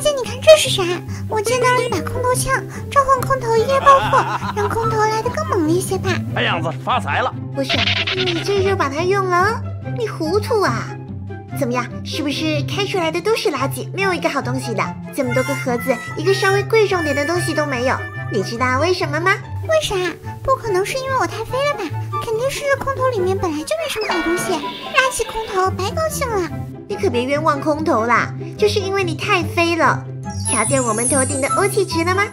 姐，你看这是啥？我见到了一把空投枪，召唤空投一夜暴富，让空投来的更猛烈些吧。看样子发财了。不是，你这就把它用了？你糊涂啊？怎么样？是不是开出来的都是垃圾，没有一个好东西的？这么多个盒子，一个稍微贵重点的东西都没有。你知道为什么吗？为啥？不可能是因为我太飞了吧？肯定是空投里面本来就没什么好东西，垃圾空投白高兴了。你可别冤枉空投啦，就是因为你太飞了。瞧见我们头顶的欧气值了吗？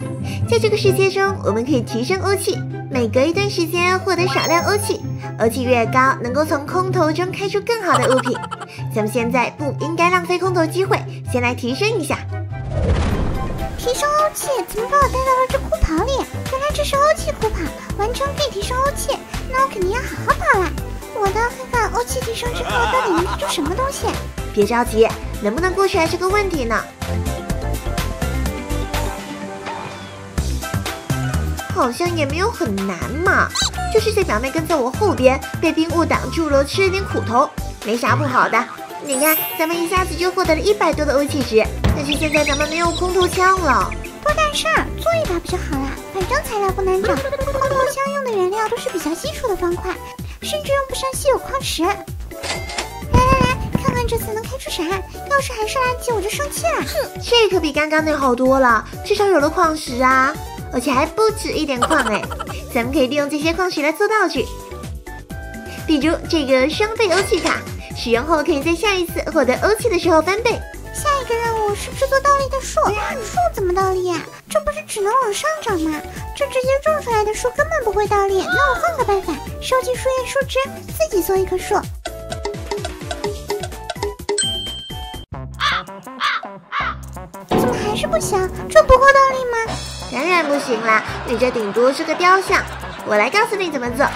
在这个世界中，我们可以提升欧气，每隔一段时间获得少量欧气，欧气越高，能够从空投中开出更好的物品。咱们现在不应该浪费空投机会，先来提升一下。提升欧气？怎么把我带到了这酷跑里？原来这是欧气酷跑，完成可以提升欧气，那我肯定要好好跑了。我的看看欧气提升之后到底能开出什么东西？别着急，能不能过去还是个问题呢。好像也没有很难嘛，就是这表妹跟在我后边，被冰雾挡住了，吃了点苦头，没啥不好的。你看，咱们一下子就获得了一百多的欧气值，但是现在咱们没有空投枪了，多大事儿，做一把不就好了？反正材料不难找，空投枪用的原料都是比较基础的方块，甚至用不上稀有矿石。这次能开出啥？要是还是垃圾，我就生气了。哼，这可比刚刚那好多了，至少有了矿石啊。而且还不止一点矿哎，咱们可以利用这些矿石来做道具，比如这个双倍欧气卡，使用后可以在下一次获得欧气的时候翻倍。下一个任务是制作倒立的树，树怎么倒立呀？这不是只能往上长吗？这直接种出来的树根本不会倒立。那我换个办法，收集树叶树枝，自己做一棵树。怎么还是不行？这不够动力吗？当然不行啦，你这顶多是个雕像。我来告诉你怎么做。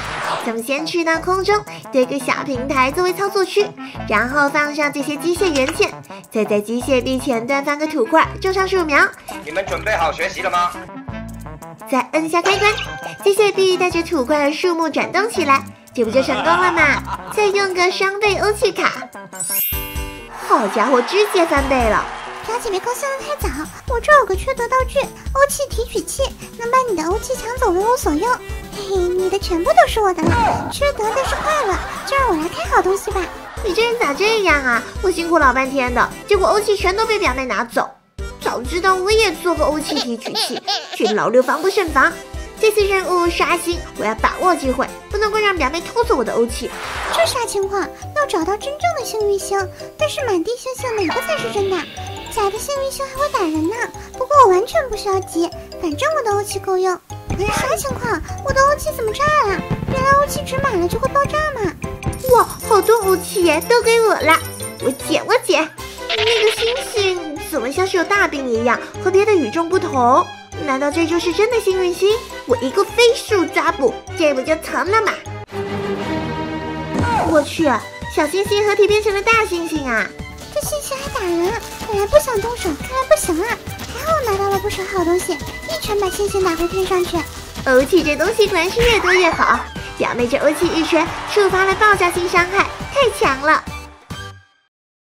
咱们先去到空中堆个小平台作为操作区，然后放上这些机械元件，再在机械臂前端放个土块，种上树苗。你们准备好学习了吗？再摁下开关，机械臂带着土块和树木转动起来，这不就成功了吗？再用个双倍欧气卡，好家伙，直接翻倍了！表姐别高兴的太早，我这有个缺德道具——欧气提取器，能把你的欧气抢走，为我所用。嘿嘿，你的全部都是我的了。缺德但是快乐，就让我来开好东西吧。你这人咋这样啊？我辛苦老半天的，结果欧气全都被表妹拿走。早知道我也做个欧气提取器，这老六防不胜防。这次任务刷新，我要把握机会，不能够让表妹偷走我的欧气。这啥情况？要找到真正的幸运星，但是满地星星哪个才是真的？假的幸运星还会打人呢。不过我完全不需要急，反正我的欧气够用。啥情况？我的欧气怎么炸了？原来欧气值满了就会爆炸吗？哇，好多欧气耶，都给我了！我捡，我捡。那个星星怎么像是有大病一样，和别的与众不同？难道这就是真的幸运星？我一个飞速抓捕，这不就成了吗？我去，小星星合体变成了大猩猩啊！这星星还打人，本来不想动手，看来不行啊。还好我拿到了不少好东西，一拳把星星打回天上去。欧气这东西果然是越多越好。表妹这欧气一拳触发了爆炸性伤害，太强了！